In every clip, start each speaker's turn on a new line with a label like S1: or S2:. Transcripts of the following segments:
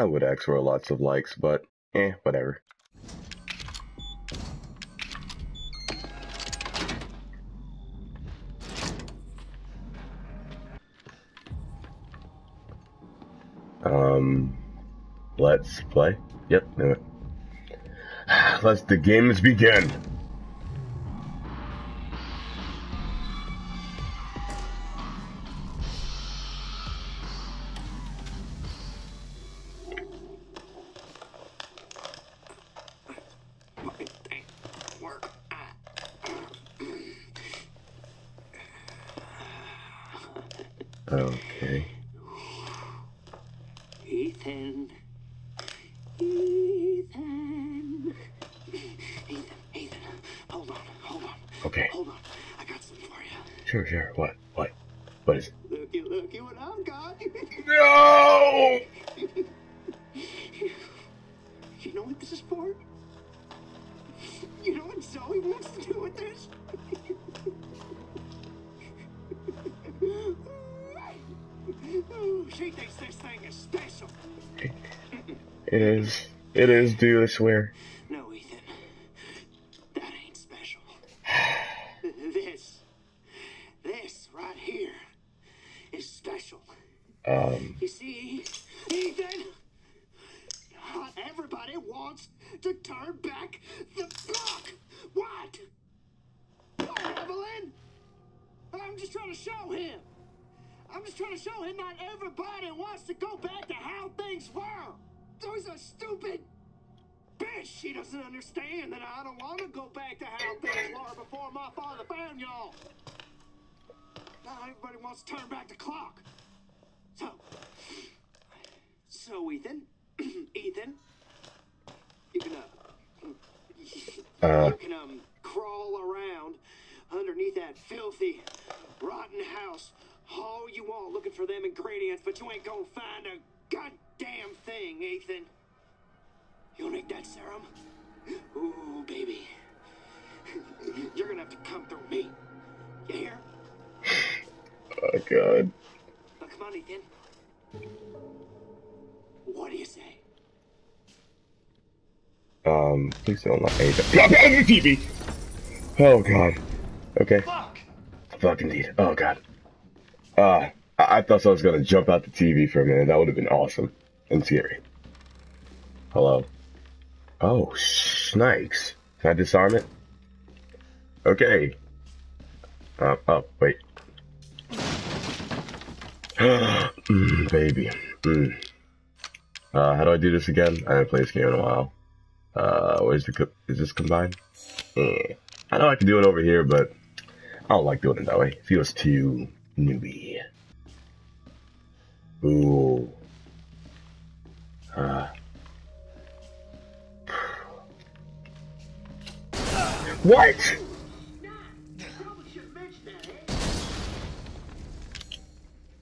S1: I would ask for lots of likes, but eh, whatever. Um, let's play. Yep, knew it. Let's the games begin. Okay.
S2: Ethan. Ethan. Ethan, Ethan. Hold on, hold on.
S1: Okay.
S2: Hold on. I got something for you.
S1: Sure, sure. What? What? What is it?
S2: Looky, looky what I've got.
S1: No!
S2: you know what this is for? You know what Zoe wants to do with this? This thing is special.
S1: It is. It is, dude, I swear.
S2: No, Ethan. That ain't special. this. This right here is special.
S1: Um,
S2: You see, Ethan? Not everybody wants to turn back the clock. What? Oh, Evelyn! I'm just trying to show him. I'm just trying to show him not everybody wants to go back to how things were. There's a stupid bitch. She doesn't understand that I don't want to go back to how things were before my father found y'all. Now everybody wants to turn back the clock. So, so Ethan, Ethan, you can uh,
S1: uh,
S2: you can um crawl around underneath that filthy, rotten house all you all looking for them ingredients, but you ain't gonna find a goddamn thing, Ethan. You'll need that serum. Ooh, baby. You're gonna have to come through me. You hear?
S1: oh god.
S2: Now, come on, Ethan. What do you say?
S1: Um, please don't let me. Drop it on the TV! Oh god. Okay.
S2: Fuck!
S1: Fuck indeed. Oh god. Uh, I, I thought I was gonna jump out the TV for a minute. That would have been awesome and scary. Hello. Oh, snakes. Can I disarm it? Okay. Uh, oh, wait. mm, baby. Mm. Uh, how do I do this again? I haven't played this game in a while. Uh, where's the, is this combined? Eh. I know I can do it over here, but I don't like doing it that way. It feels too newbie. Ooh. Uh. What?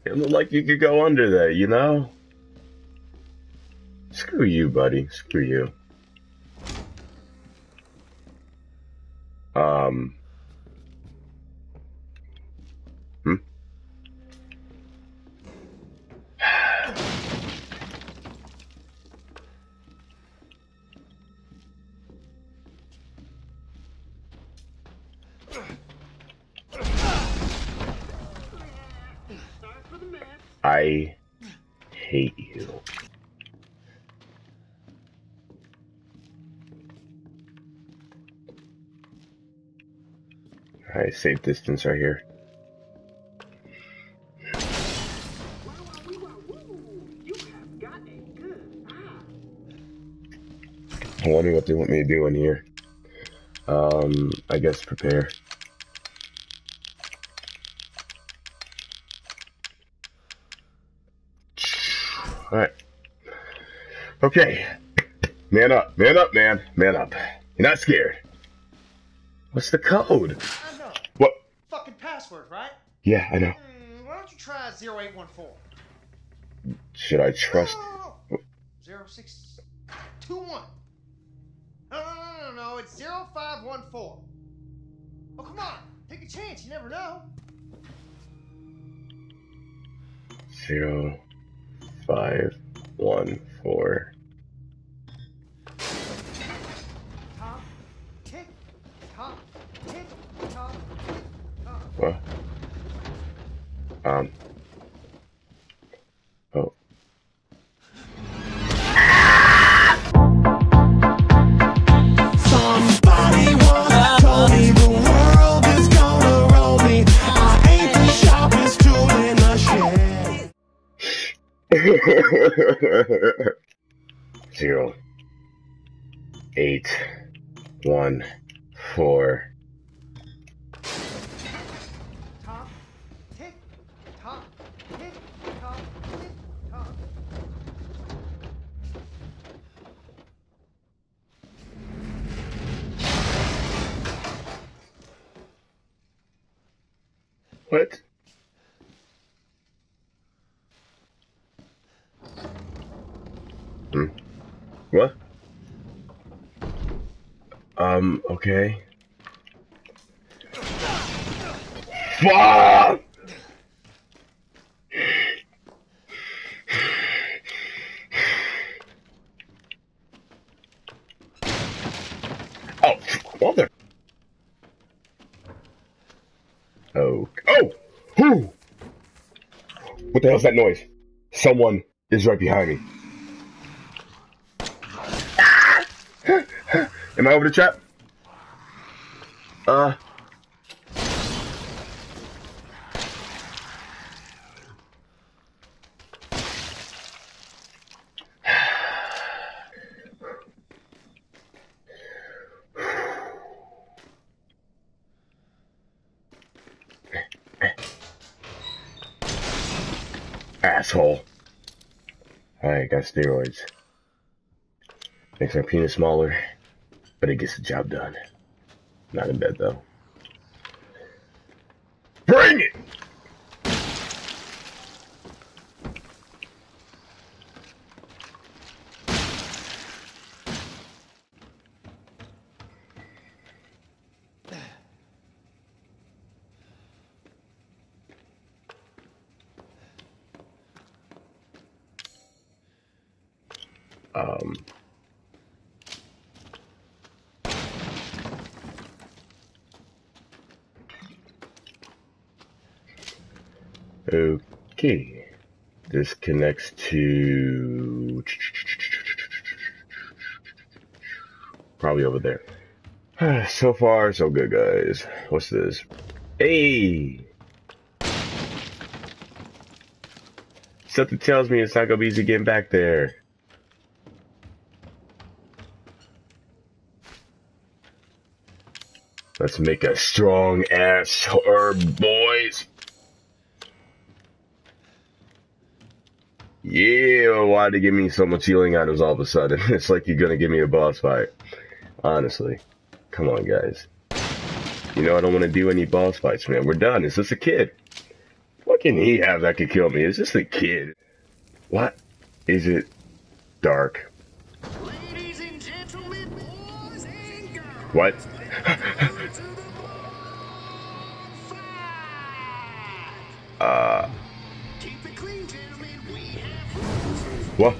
S1: It looked like you could go under there, you know? Screw you, buddy. Screw you. Um. I hate you. Alright, safe distance right here. I wonder what they want me to do in here. Um, I guess prepare. Alright. Okay. Man up, man up, man. Man up. You're not scared. What's the code?
S3: I know.
S1: What?
S3: Fucking password, right?
S1: Yeah, I know.
S3: Hmm, why don't you try 0814?
S1: Should I trust?
S3: No, no, no. 0621. No, no, no, no, no. It's 0514. Oh, come on. Take a chance. You never know.
S1: Zero, five, one four. What? Um. One. Four. What? Hmm. What? Um, okay. Fuck! Oh. Oh. Oh! Who? What the hell's that noise? Someone is right behind me. Ah! Am I over the trap? Uh. Asshole. Alright, got steroids. Makes my penis smaller, but it gets the job done. Not in bed though. Bring it! Um, okay. This connects to probably over there. So far, so good, guys. What's this? Hey! Something tells me it's not gonna be easy getting back there. Let's make a strong ass herb, boys. Yeah, why they give me so much healing items all of a sudden? It's like you're gonna give me a boss fight. Honestly. Come on, guys. You know I don't want to do any boss fights, man. We're done. It's just a kid. What can he have that could kill me? It's just a kid. What is it dark?
S2: Ladies and gentlemen, boys and girls.
S1: What? what?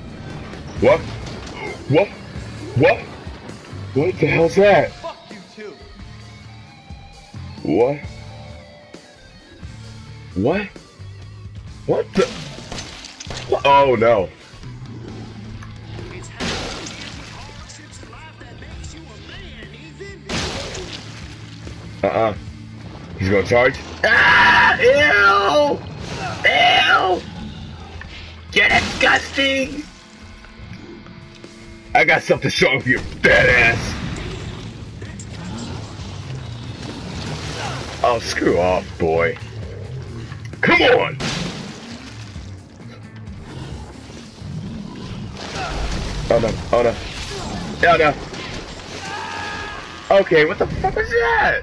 S1: What? What? What? What the hell's that?
S3: Fuck you too.
S1: What? What? What the? Oh no.
S2: It's how you get the hardships in life that makes you a man, Ethan.
S1: Uh-uh. He's gonna charge? Ah! Ew! Ew! You're disgusting! I got something strong for your fat ass! Oh, screw off, boy. Come on! Oh no, oh no. Oh no. Okay, what the fuck was that?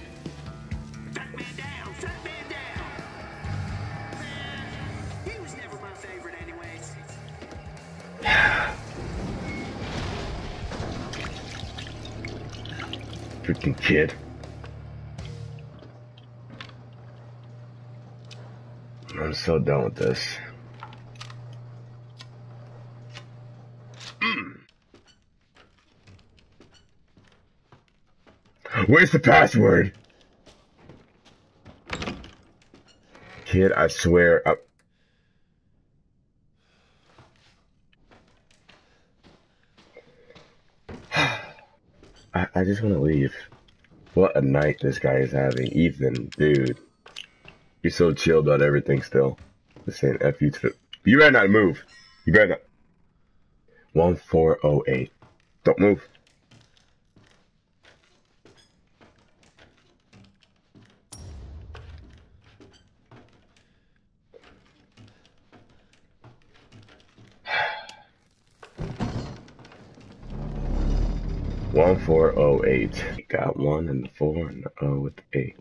S1: kid. I'm so done with this. Mm. Where's the password? Kid, I swear. I... I, I just want to leave. What a night this guy is having. Ethan, dude. You're so chill about everything still. Just saying F you to the... You better not move. You better not... 1408. Don't move. One four oh eight. Got one and the four and the O with the eight.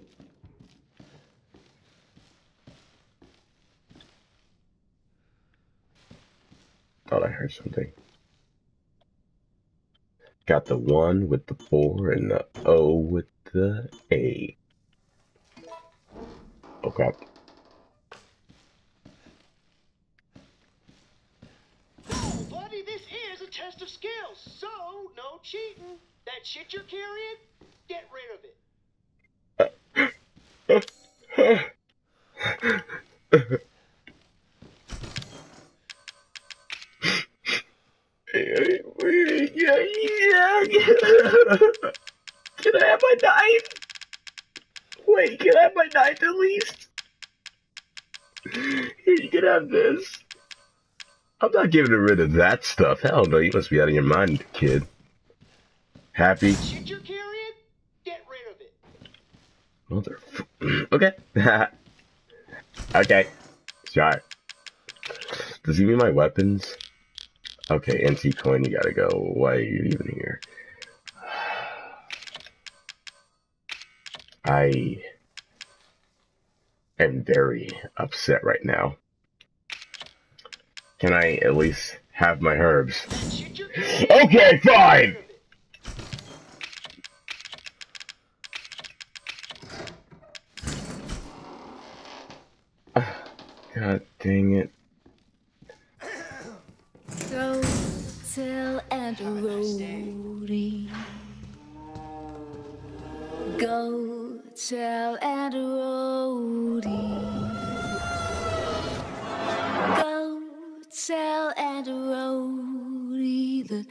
S1: Thought I heard something. Got the one with the four and the O with the eight. Oh crap.
S3: Buddy, this is a test of skills, so no cheating. That shit you're carrying, get rid of it.
S1: Can I have my knife? Wait, can I have my knife at least? Here, you can have this. I'm not getting rid of that stuff. Hell no, you must be out of your mind, kid. Happy?
S3: Shit you're carrying, get rid of it.
S1: Mother. okay. okay. Sure. Does he mean my weapons? Okay, NT coin, you gotta go. Why are you even here? I am very upset right now. Can I at least have my herbs? Okay, fine!
S4: Go